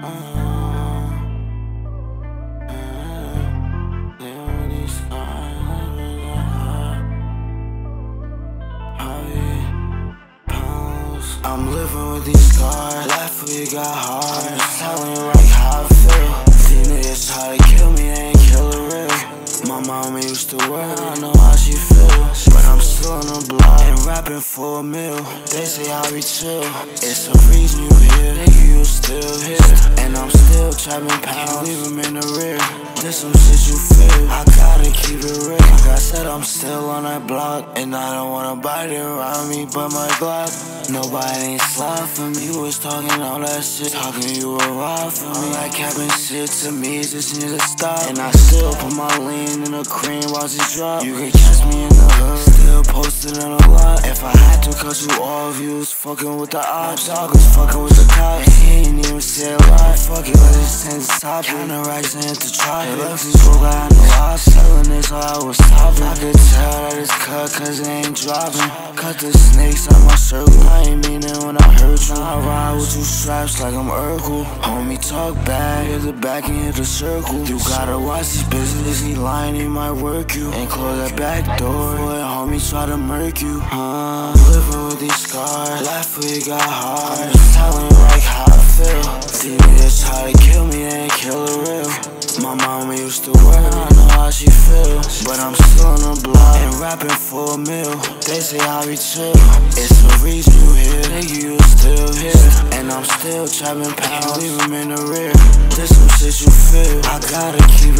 I'm living with these scars. Life we got hard. I'm just telling you right how I feel. These niggas try to kill me, they ain't kill it real. My mama used to work, I know how she feels. But I'm rapping for a meal. They say I be chill. It's a reason you here. You still here. And I'm still trapping pounds. Leave them in the rear. This some shit you feel. I gotta keep it real. Like I said, I'm still on that block. And I don't wanna bite it around me but my Glock. Nobody ain't slide for me. You was talking all that shit. Talking you a ride for me. Having shit to me. Just need to stop. And I still put my lean in the cream. Watch it drop. You can catch me in the hood. Still posted on a lot. If I had to cut you off, you was fucking with the ops. Dog was fucking with the cops. Top. Racks and hit the. It looks these broke, I know I was selling this while I was stopping. I could tell that it's cut cause it ain't dropping. Cut the snakes out my circle. I ain't mean it when I hurt you. I ride with two straps like I'm Urkel. Homie, talk back. Hit the back and hit the circle. You gotta watch this business. He lying, he might work you. And close that back door. Boy, homie, try to murk you. Huh? Living with these scars. Life we got hard. I'm just telling you like how I feel. These niggas try to kill me, they ain't kill it real. My mama used to work, I know how she feel. But I'm still on the block and rapping for a meal. They say I be chill. It's the reason you here, nigga, you still here. And I'm still trapping pounds, leave 'em in the rear. This some shit you feel. I gotta keep